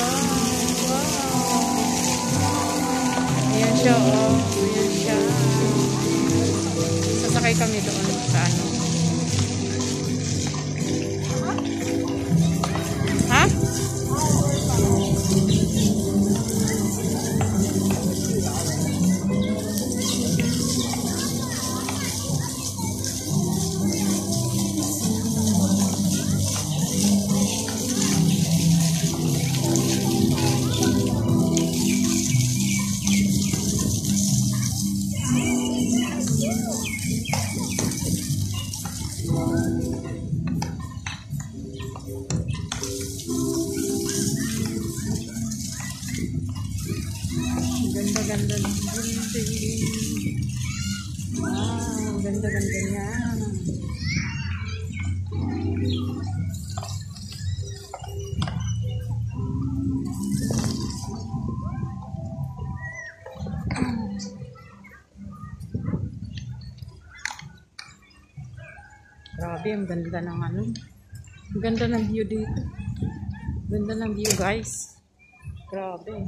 Wow. Ayan siya, oh. Ayan siya. Sasakay kami doon sa ano. Ganda, ng building. Wow, ganda, ganda niya. Grabe, ang ganda ng ano. Ang ganda ng view dito. Ganda ng view, guys. Grabe.